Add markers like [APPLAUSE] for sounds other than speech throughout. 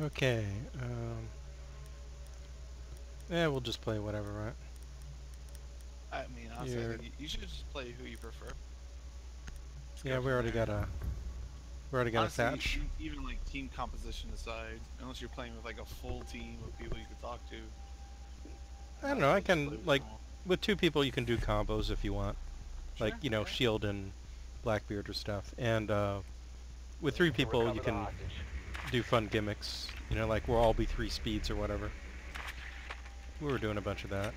Okay. Um, yeah, we'll just play whatever, right? I mean, honestly, I You're- think you- you should just play who you prefer. Let's Yeah, go we already there. got a we already got Honestly, a thatch. Even like team composition aside, unless you're playing with like a full team of people you can talk to. I don't know. I can like them all. with two people you can do combos if you want, like you know okay. Shield and Blackbeard or stuff, and uh, with three people you can hostage. Do fun gimmicks. You know, like we'll all be three speeds or whatever. We were doing a bunch of that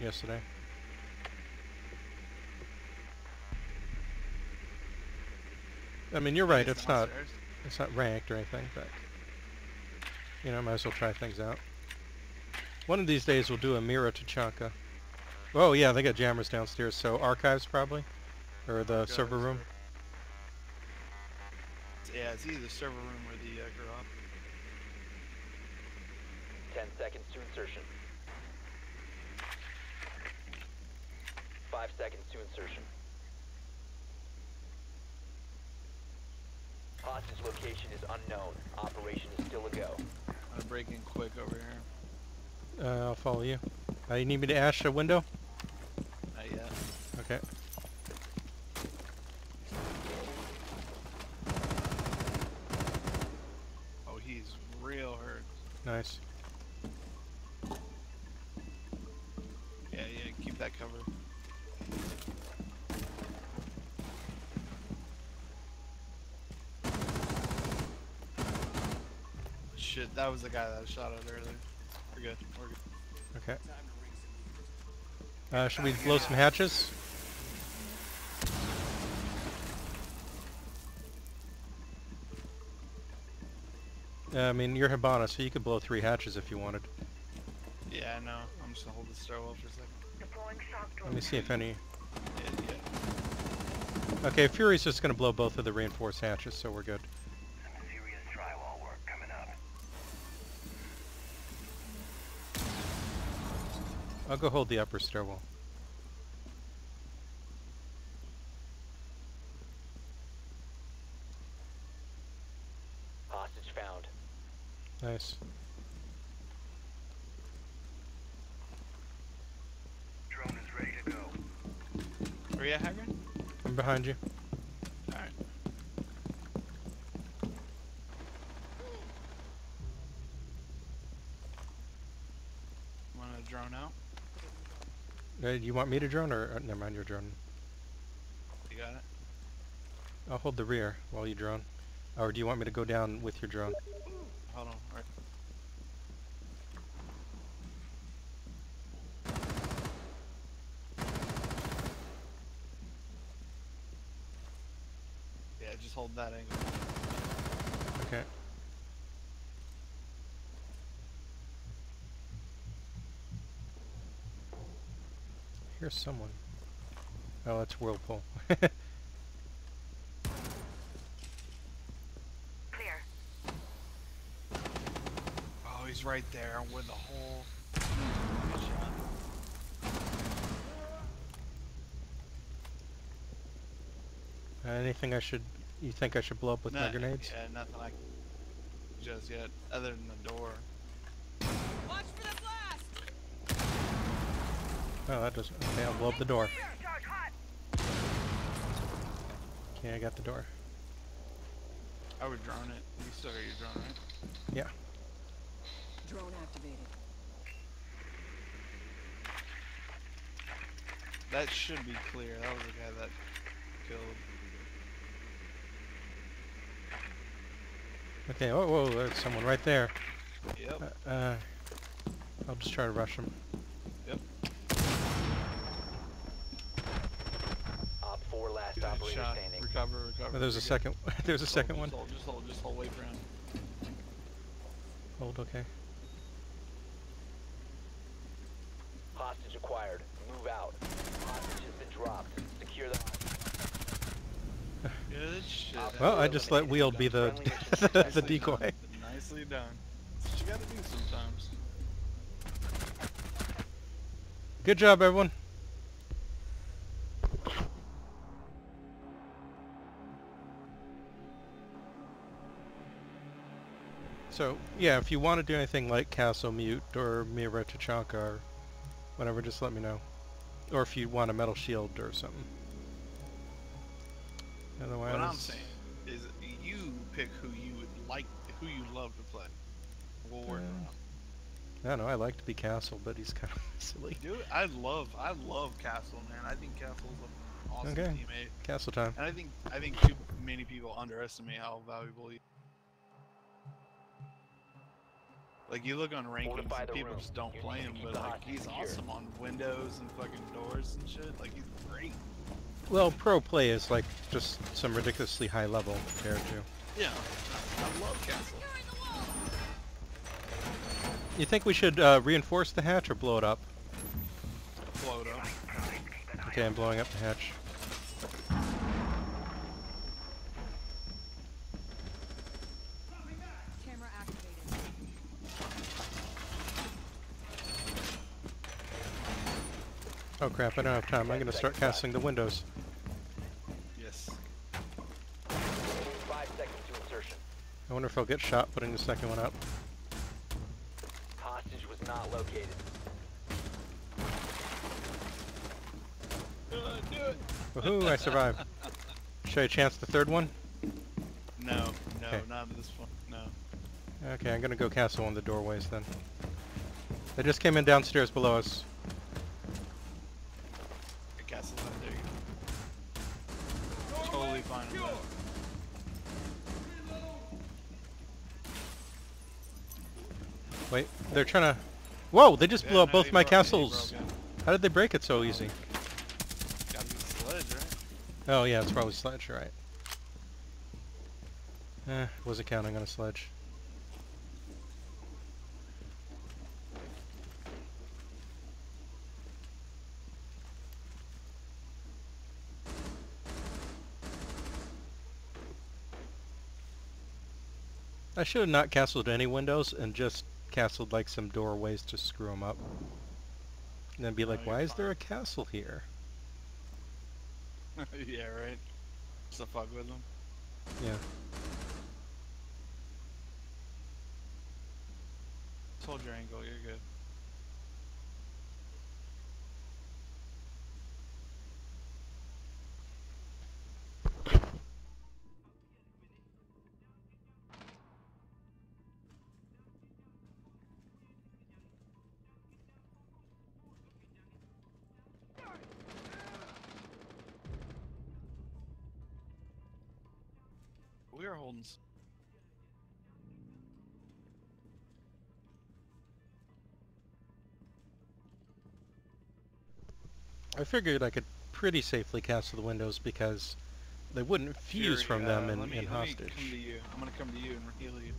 yesterday. I mean, you're right. It's It's not it's not ranked or anything, but you know, might as well try things out. One of these days we'll do a Mira Tachanka. Oh yeah, they got jammers downstairs, so archives probably, or the server Archives, room. Yeah, it's either the server room or the uh, garage. Ten seconds to insertion. Five seconds to insertion. Hostage location is unknown. Operation is still a go. I'm gonna break in quick over here. Uh, I'll follow you. Uh, you need me to ash a window? Not yet. Okay. Oh, he's real hurt. Nice. Yeah, yeah, keep that covered. Shit, that was the guy that I shot at earlier. We're good, we're good. Okay. Uh, should we blow some hatches? Uh, I mean, you're Hibana, so you could blow three hatches if you wanted. Yeah, I know. I'm just gonna hold the stairwell for a second. Let me see if any... Yeah, yeah. Okay, Fury's just going to blow both of the reinforced hatches, so we're good. Serious drywall work coming up. I'll go hold the upper stairwell. Nice. Drone is ready to go. Where you at, Haggard? I'm behind you. Alright. Wanna drone out? Uh, you want me to drone, or uh, never mind, you're droning. You got it? I'll hold the rear while you drone. Or do you want me to go down with your drone? Hold on. Alright. Yeah, just hold that angle. Okay. Here's someone. Oh, that's Whirlpool. [LAUGHS] Clear. Oh, he's right there with the hole. Good shot. Anything I should... You think I should blow up with my grenades? Yeah, nothing like just yet, other than the door. Watch for the blast! Oh, that doesn't... Okay, I'll blow up the door. Clear! Dark hot! Okay, I got the door. I would drone it. You still got your drone, right? Yeah. Drone activated. That should be clear. That was the guy that killed. Okay, oh, whoa, there's someone right there. Yep. Uh, uh, I'll just try to rush him. Yep. Op 4 last Good operator shot. standing. Recover, recover. Oh, there's a You're second... [LAUGHS] there's a Just hold, second one. Just hold, just hold, just hold. Wait for him. Hold, okay. Hostage acquired. Move out. Hostage has been dropped. Secure the hostage. Good shit. Well, I just let eliminated. Wheel be the, [LAUGHS] the decoy. Nicely done. That's what you gotta do sometimes. Good job, everyone. So, yeah, if you want to do anything like Castle Mute or Mira Tachanka or whatever, just let me know. Or if you want a metal shield or something. Otherwise, What I'm saying is you pick who you would like, who you love to play. We'll work Yeah. around. I don't know, I like to be Castle, but he's [LAUGHS] kind of silly. Dude, I love, I love Castle, man. I think Castle's an awesome Okay. teammate, Castle time. and I think I think too many people underestimate how valuable he. Like you look on rankings, and people room. just don't You play him, but like he's secure. awesome on windows and fucking doors and shit. Like he's great. Well, pro play is like just some ridiculously high level compared to. Yeah, I love Castle. You think we should uh, reinforce the hatch or blow it up? Blow it up. Okay, I'm blowing up the hatch. Camera activated. Oh crap, I don't have time. I'm gonna start casting the windows. Yes. Five seconds to insertion. I wonder if I'll get shot putting the second one up. Hostage was not located. Do it. Do it. Woohoo, I survived. [LAUGHS] Should I chance the third one? No, no, Okay. not this one. No. Okay, I'm gonna go castle on the doorways then. They just came in downstairs below us. The Castle's not there. yet. Totally fine with that. Wait, they're trying to... Whoa, they just Yeah, blew up no, both my broke it, he castles. How did they break it so easy? Gotta be sledge, right? Oh yeah, it's probably sledge, right. Eh, wasn't counting on a sledge. I should have not castled any windows and just castled like some doorways to screw them up. And then be like, oh, you're why is there a castle here? [LAUGHS] yeah, right. Just to fuck with them. Yeah. Hold your angle, you're good. We are holding. s- I figured I could pretty safely castle the windows because they wouldn't fuse Fury, from uh, them in, let me, let me hostage. come to you. I'm gonna come to you and heal you.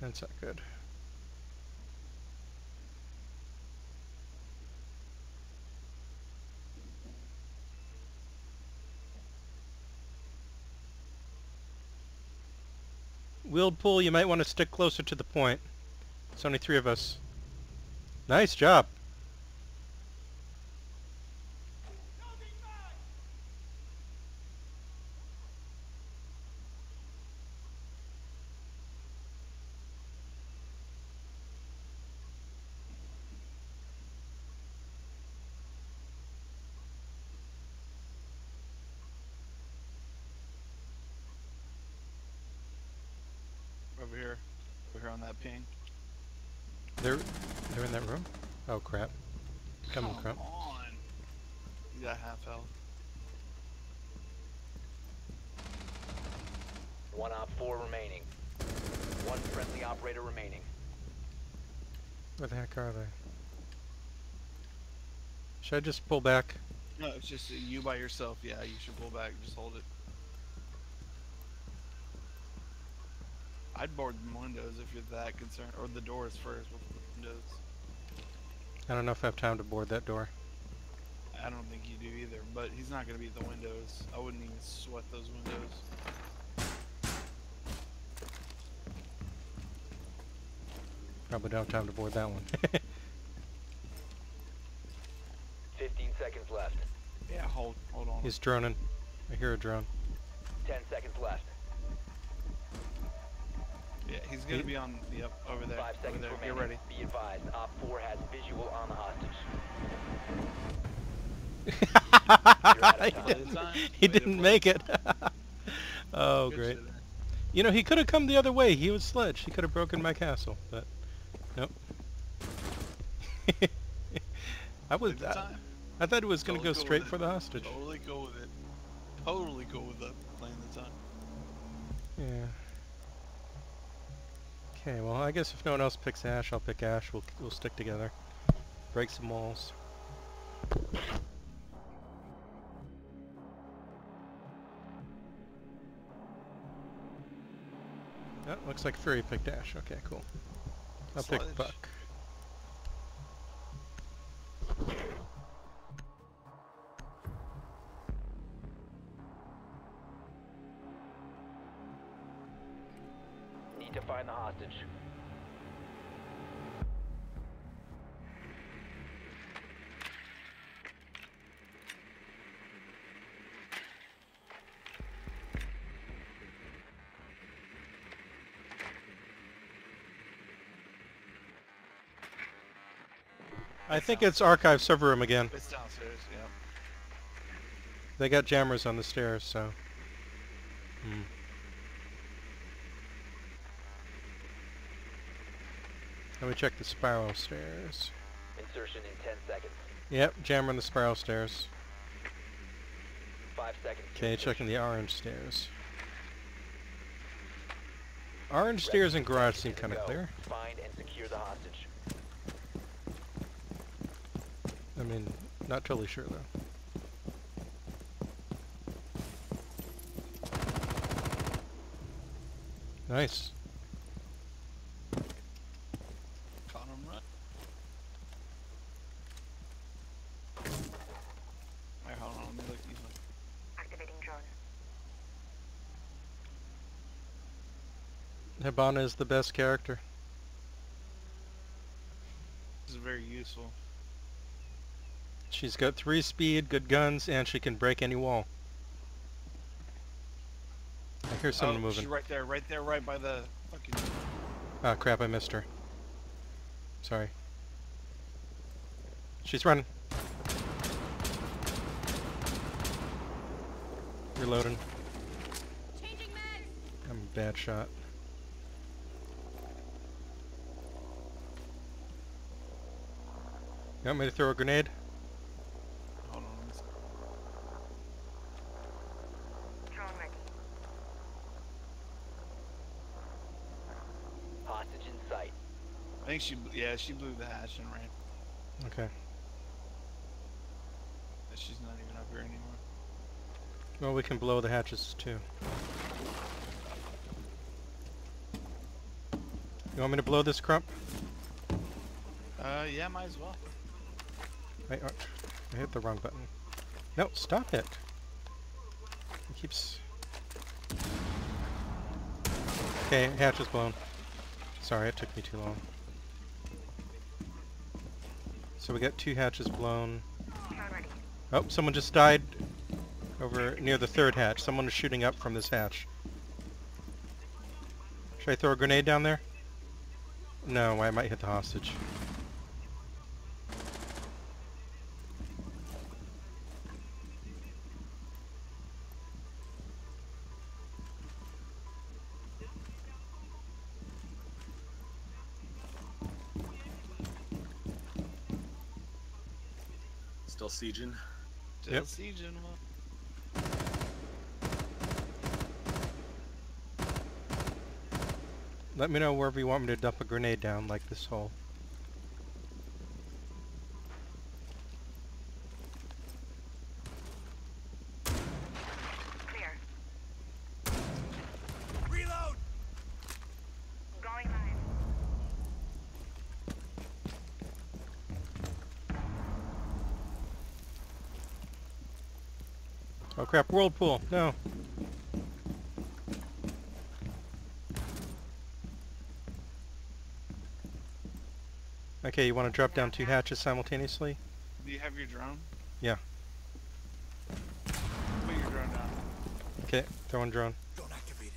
That's not good. Wheeled pool, you might want to stick closer to the point. It's only three of us. Nice job. Over here. Over here on that ping. They're they're in that room. Oh crap! Coming, Come crap. on. You got half health. One op four remaining. One friendly operator remaining. Where the heck are they? Should I just pull back? No, it's just you by yourself. Yeah, you should pull back. Just hold it. I'd board the windows if you're that concerned, or the doors first with the windows. I don't know if I have time to board that door. I don't think you do either, but he's not going to be at the windows. I wouldn't even sweat those windows. Probably don't have time to board that one. [LAUGHS] 15 seconds left. Yeah, hold, hold on. He's droning. I hear a drone. 10 seconds left yeah, he's gonna be on. Yep, over there. Five over seconds there. remaining. Get ready. Be advised, Op 4 has visual on the hostage. [LAUGHS] he didn't, he didn't make it. [LAUGHS] oh, Good great. shit. You know, he could have come the other way. He was sledge. He could have broken my castle, but nope. [LAUGHS] I was. I. I thought it was going to Totally go straight with for it. the hostage. Totally go with it. Totally go with it. Playing the time. Yeah. Okay, well, I guess if no one else picks Ash, I'll pick Ash. We'll we'll stick together. Break some walls. Oh, looks like Fury picked Ash. Okay, cool. I'll pick Buck. I think it's archive server room again. It's downstairs. Yeah. They got jammers on the stairs, so. Hmm. Let me check the spiral stairs. Insertion in 10 seconds. Yep, jammer on the spiral stairs. Five seconds. Okay, checking the orange stairs. Orange stairs and garage seem kind of clear. Find and secure the hostage. I mean, not totally sure though. Nice. Caught him right. Alright, hold on. Let me look these up. Activating drone. Hibana is the best character. This is very useful. She's got three speed, good guns, and she can break any wall. I hear someone oh, moving. She's right there, right there, right by the fucking. Ah, crap, I missed her. Sorry. She's running. Reloading. Changing meds. I'm a bad shot. You want me to throw a grenade? Hold on. let me see. Drone ready. Hostage in sight. I think she, yeah, she blew the hatch and ran. Okay. She's not even up here anymore. Well, we can blow the hatches too. You want me to blow this crump? Uh, yeah, might as well. I, uh, I hit the wrong button. No, stop it. It keeps... Okay, hatch is blown. Sorry, it took me too long. So we got two hatches blown. Oh, someone just died over near the third hatch. Someone is shooting up from this hatch. Should I throw a grenade down there? No, I might hit the hostage. Still sieging. Still Yep. sieging. Well, Let me know wherever you want me to dump a grenade down, like this hole. Clear. Reload! Going live. Oh crap, whirlpool! No! Okay, you want to drop down two hatches simultaneously? do you have your drone? Yeah. Put your drone down. Okay, throwing drone. Drone activated.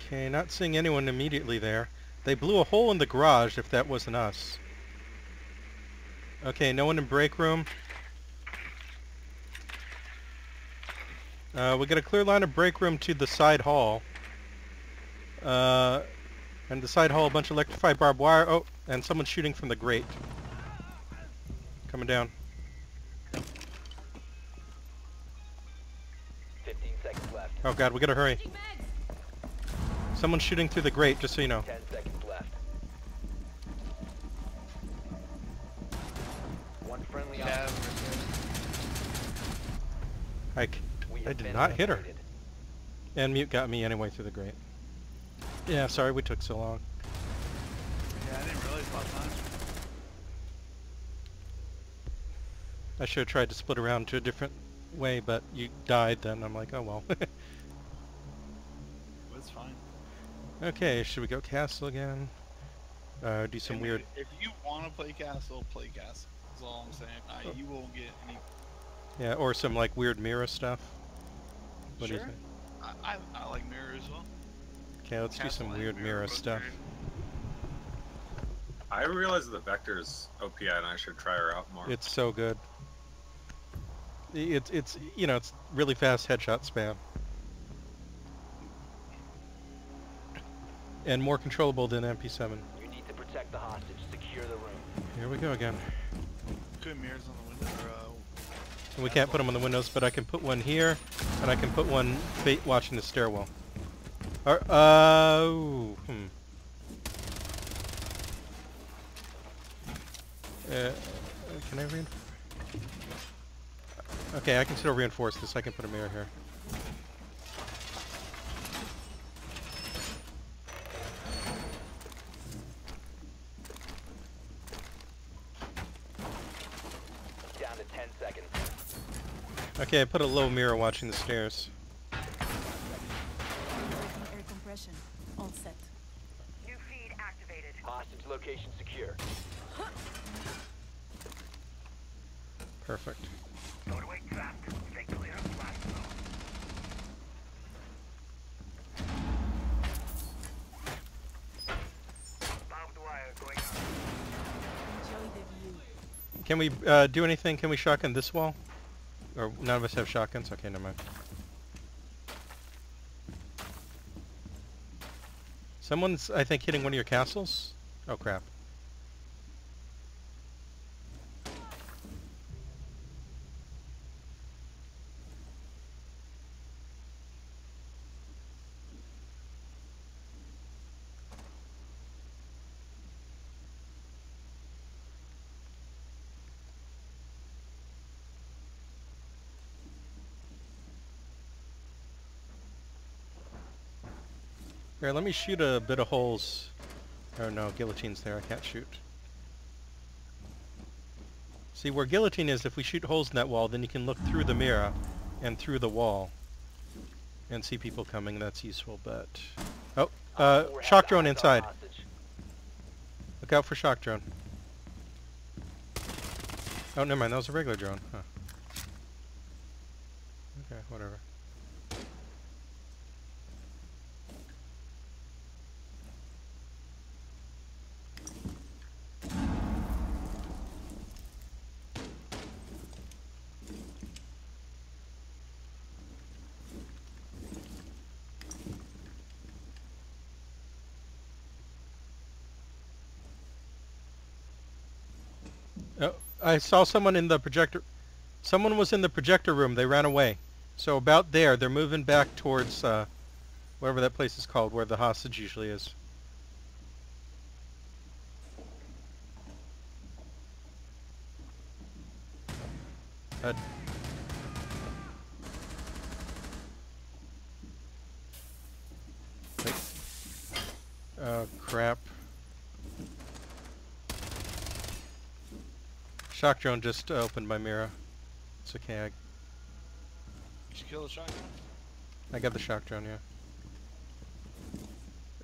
Okay, not seeing anyone immediately there. They blew a hole in the garage if that wasn't us. Okay, no one in break room. Uh, we got a clear line of break room to the side hall. Uh, and the side hall, a bunch of electrified barbed wire. Oh, and someone's shooting from the grate. Coming down. 15 seconds left. Oh god, we gotta hurry. Someone's shooting through the grate, just so you know. 10 seconds left. One friendly Yeah. operator. I c- We I did not hit her. and mute got me anyway through the grate. Yeah, sorry we took so long. Yeah, I didn't realize last time. I should have tried to split around to a different way, but you died then. I'm like, oh well. [LAUGHS] It was fine. okay, should we go castle again? Uh, do some Hey, weird... man, If you want to play castle, play castle. That's all I'm saying. Uh, Oh. you won't get any. Yeah, or some like weird mirror stuff. What do you Sure. think? I, I, I like mirror as well. Okay, let's do some weird mirror both stuff. I realize the Vector's OPI and I should try her out more. It's so good. It's, it's, you know, it's really fast headshot spam. And more controllable than MP7. You need to protect the hostage. Secure the room. Here we go again. Good mirrors on the window. Uh, And we can't put them on the windows, but I can put one here, and I can put one watching the stairwell. Or, uh, ooh, hmm. Uh, can I reinforce? Okay, I can still reinforce this. I can put a mirror here. Down to 10 seconds. Okay, I put a low mirror watching the stairs. Air compression. All set. New feed activated. Hostage location secure. Perfect. Motorway trapped. Stay clear of blast zone. Barbed wire going up. Enjoy the view. Can we uh, do anything? Can we shotgun this wall? Or none of us have shotguns? Okay, never mind. Someone's, I think, hitting one of your castles? Oh crap. Here, let me shoot a bit of holes. Oh no, guillotine's there. I can't shoot. See, where guillotine is, if we shoot holes in that wall, then you can look through the mirror and through the wall and see people coming. That's useful, but... Oh, uh, Op shock drone inside. Look out for shock drone. Oh, never mind. That was a regular drone. Huh. Okay, whatever. Oh, I saw someone in the projector. Someone was in the projector room. They ran away. So about there, they're moving back towards uh, whatever that place is called, where the hostage usually is. Uh. Oh crap. Shock drone just opened my mirror. It's okay, I, Did you kill the shotgun? I got the shock drone, yeah.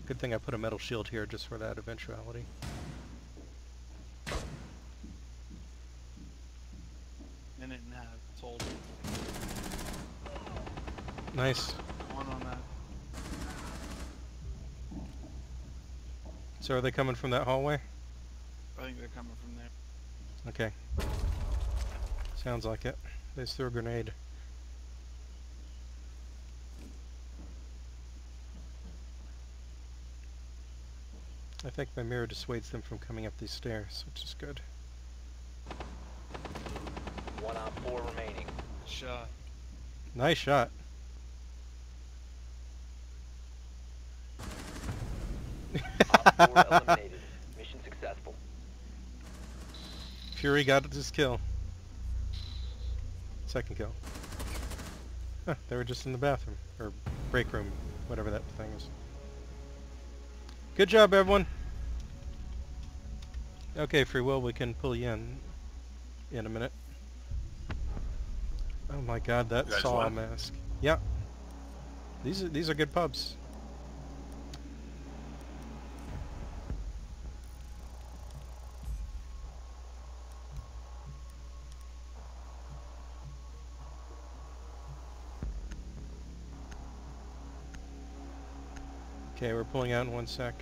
Good thing I put a metal shield here just for that eventuality. Sold. Nice. One on that. So are they coming from that hallway? I think they're coming from there. Okay. Sounds like it. They threw a grenade. I think my mirror dissuades them from coming up these stairs, which is good. One on four remaining. Shot. Nice shot. [LAUGHS] Op 4 eliminated. Mission successful. Fury got his kill. Second kill. Huh, they were just in the bathroom. Or break room, whatever that thing is. Good job, everyone. Okay, Free Will, we can pull you in in a minute. Oh my god, that saw mask. Yeah. These are these are good pubs. Okay, we're pulling out in one sec.